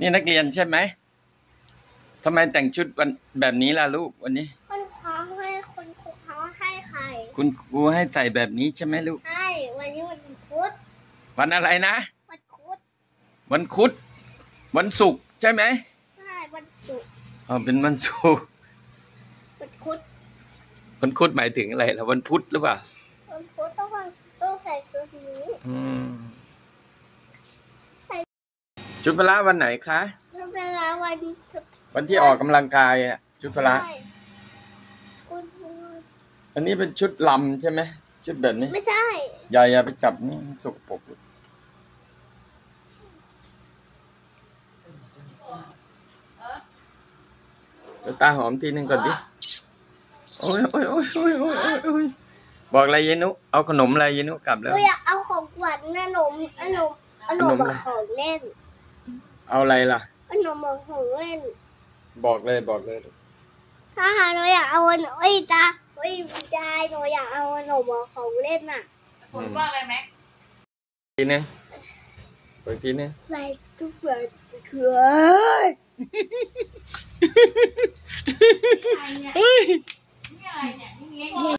นี่นักเรียนใช่ไหมทำไมแต่งชุดวันแบบนี้ล่ะลูกวันนี้คนเขาให้คนครูเขาให้ใคร คุณครูให้ใส่แบบนี้ใช่ไหมลูก ใช่ วันนี้วันพุธ วันอะไรนะ วันพุธ วันคุดวันศุกร์ใช่ไหม ใช่ วันศุกร์ อ๋อ เป็นวันศุกร์ วันพุธ วันคุดหมายถึงอะไรล่ะวันพุธหรือเปล่า วันพุธต้องวันต้องใส่ชุดนี้ อืม ใส่ ชุดพละวันไหนคะแล้วเวลาวันศุกร์วันที่ออกกำลังกายอะ ชุดพละใช่คุณครูอันนี้เป็นชุดลำใช่ไหมชุดแบบนี้ ไม่ใช่อย่าอย่าไปจับนี่มันสกปรกลูกจะตาหอมทีนึงก่อนดิโอ้ยโอ้ยโอ้ยโอ้ยโอ้ยโอ้ยโอ้ยบอกอะไรเยนุ เอาขนมอะไรเยนุกลับหแล้วนูอยากเอาของขวัญขนมขนมขนมขนมอะไรมาของเล่น เอาอะไรล่ะขนมมาของเล่น บอกเลยบอกเลยลูกถ้าหาหนูอยากเอาขนมเอ้ยตาเอ้ยยายหนูอยากเอาขนมมาของเล่นน่ะฝนว่าไงแม็กทีนึงอีกทีนึงใส่ทุกอย่างเกินเฮ้ย